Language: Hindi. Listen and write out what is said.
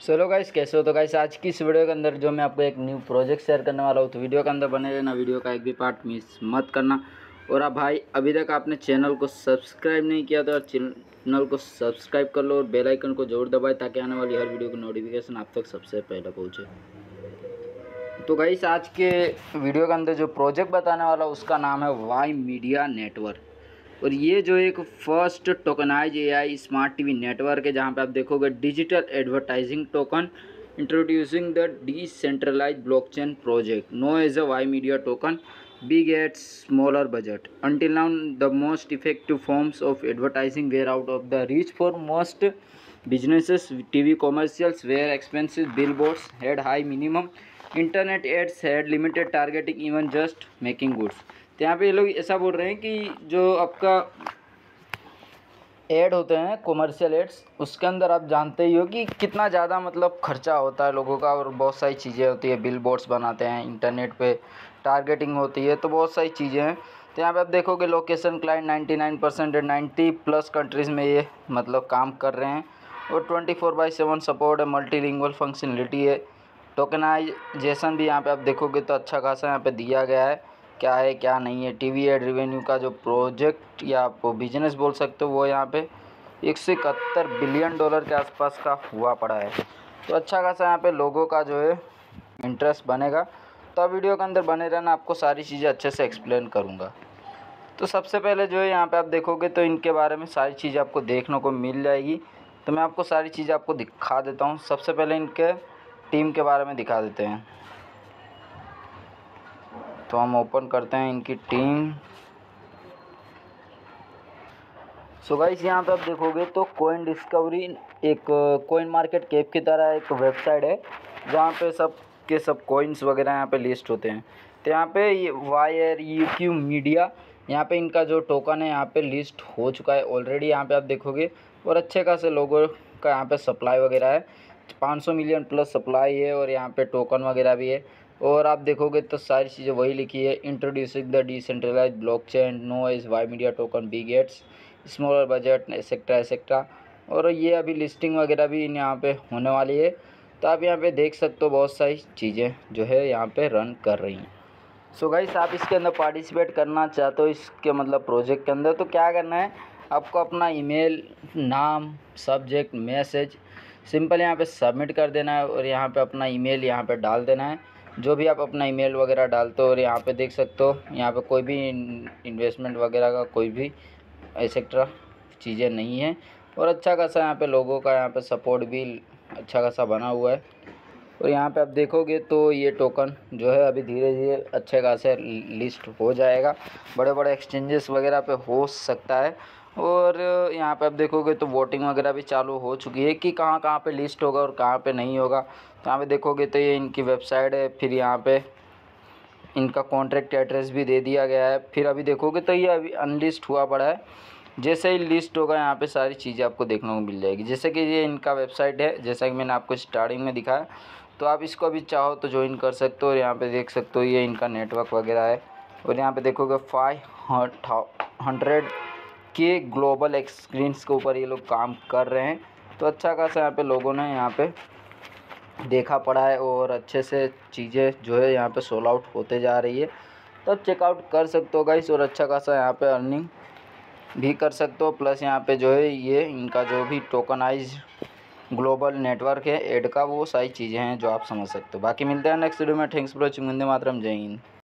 चलो गाइस कैसे हो? तो गाइस आज की इस वीडियो के अंदर जो मैं आपको एक न्यू प्रोजेक्ट शेयर करने वाला हूँ तो वीडियो के अंदर बने रहना वीडियो का एक भी पार्ट मिस मत करना। और आप भाई, अभी तक आपने चैनल को सब्सक्राइब नहीं किया तो चैनल को सब्सक्राइब कर लो और बेल आइकन को ज़रूर दबाए ताकि आने वाली हर वीडियो की नोटिफिकेशन आप तक सबसे पहले पहुँचे। तो गाइस आज के वीडियो के अंदर जो प्रोजेक्ट बताने वाला उसका नाम है वाई मीडिया नेटवर्क और ये जो एक first tokenize A I smart T V network है, जहाँ पर आप देखोगे digital advertising token introducing the decentralize blockchain project known as a Y media token big ad smaller budget until now the most effective forms of advertising were out of the reach for most business T V commercials were expensive billboards had high minimum internet ads had limited targeting even just making goods तो यहाँ पे ये लोग ऐसा बोल रहे हैं कि जो आपका एड होते हैं कॉमर्शियल एड्स उसके अंदर आप जानते ही हो कि कितना ज़्यादा मतलब खर्चा होता है लोगों का और बहुत सारी चीज़ें होती है बिल बोर्ड्स बनाते हैं इंटरनेट पे टारगेटिंग होती है तो बहुत सारी चीज़ें हैं। तो यहाँ पे आप देखोगे location client 99 percent ninety plus countries में ये मतलब काम कर रहे हैं और twenty four by seven support है मल्टी फंक्शनलिटी है। टोकनाइजेशन भी यहाँ पर आप देखोगे तो अच्छा खासा यहाँ पर दिया गया है। क्या है, क्या नहीं है टी वी एड रेवेन्यू का जो प्रोजेक्ट या आप बिज़नेस बोल सकते हो, वो यहाँ पे एक सौ इकहत्तर बिलियन डॉलर के आसपास का हुआ, पड़ा है। तो अच्छा खासा यहाँ पे लोगों का जो है इंटरेस्ट बनेगा। तो आप वीडियो के अंदर बने रहना, आपको सारी चीज़ें अच्छे से एक्सप्लेन करूँगा। तो सबसे पहले जो है यहाँ पे आप देखोगे तो इनके बारे में सारी चीज़ें आपको देखने को मिल जाएगी। तो मैं आपको सारी चीज़ें आपको दिखा देता हूँ। सबसे पहले इनके टीम के बारे में दिखा देते हैं। तो हम ओपन करते हैं इनकी टीम सो गाइस यहाँ पे आप देखोगे तो कोइन डिस्कवरी एक कोइन मार्केट कैप की तरह एक वेबसाइट है, जहाँ पे सब के सब कोइंस वगैरह यहाँ पे लिस्ट होते हैं। तो यहाँ पे ये वायर यू क्यू मीडिया यहाँ पे इनका जो टोकन है यहाँ पे लिस्ट हो चुका है ऑलरेडी यहाँ पे आप देखोगे और अच्छे खासे लोगों का यहाँ पे सप्लाई वगैरह है। 500 मिलियन प्लस सप्लाई है और यहाँ पे टोकन वगैरह भी है। और आप देखोगे तो सारी चीज़ें वही लिखी है। Introducing the decentralize blockchain known is Y media token B gets smaller budget etcetera etcetera और ये अभी लिस्टिंग वगैरह भी यहाँ पे होने वाली है। तो आप यहाँ पे देख सकते हो बहुत सारी चीज़ें जो है यहाँ पे रन कर रही हैं। सो गाइस आप इसके अंदर पार्टिसिपेट करना चाहते हो इसके मतलब प्रोजेक्ट के अंदर तो क्या करना है? आपको अपना ईमेल नाम सब्जेक्ट मैसेज सिंपल यहाँ पे सबमिट कर देना है और यहाँ पे अपना ईमेल यहाँ पे डाल देना है। जो भी आप अपना ईमेल वगैरह डालते हो और यहाँ पे देख सकते हो, यहाँ पे कोई भी इन्वेस्टमेंट वगैरह का कोई भी एक्सेट्रा चीज़ें नहीं है। और अच्छा खासा यहाँ पे लोगों का यहाँ पे सपोर्ट भी अच्छा खासा बना हुआ है। और यहाँ पे आप देखोगे तो ये टोकन जो है अभी धीरे धीरे अच्छे खासे लिस्ट हो जाएगा। बड़े बड़े एक्सचेंजेस वगैरह पे हो सकता है। और यहाँ पे आप देखोगे तो वोटिंग वगैरह भी चालू हो चुकी है कि कहाँ कहाँ पे लिस्ट होगा और कहाँ पे नहीं होगा। तो यहाँ पे देखोगे तो ये इनकी वेबसाइट है, फिर यहाँ पे इनका कॉन्ट्रैक्ट एड्रेस भी दे दिया गया है। फिर अभी देखोगे तो ये अभी अनलिस्ट हुआ पड़ा है। जैसे ही लिस्ट होगा यहाँ पे सारी चीज़ें आपको देखने को मिल जाएगी। जैसे कि ये इनका वेबसाइट है, जैसा कि मैंने आपको स्टार्टिंग में दिखाया। तो आप इसको अभी चाहो तो ज्वाइन कर सकते हो और यहाँ पे देख सकते हो ये इनका नेटवर्क वगैरह है। और यहाँ पे देखोगे फाइव हंड्रेड के ग्लोबल एक्सक्रीन्स के ऊपर ये लोग काम कर रहे हैं। तो अच्छा खासा यहाँ पे लोगों ने यहाँ पे देखा पड़ा है और अच्छे से चीज़ें जो है यहाँ पे सोल आउट होते जा रही है। तो आप चेकआउट कर सकते हो गाइस और अच्छा खासा यहाँ पे अर्निंग भी कर सकते हो। प्लस यहाँ पे जो है ये इनका जो भी टोकनाइज ग्लोबल नेटवर्क है एड का वो सारी चीज़ें हैं जो आप समझ सकते हो। बाकी मिलते हैं नेक्स्ट वीडियो में। Thanks for watching Vande Mataram. जय हिंद।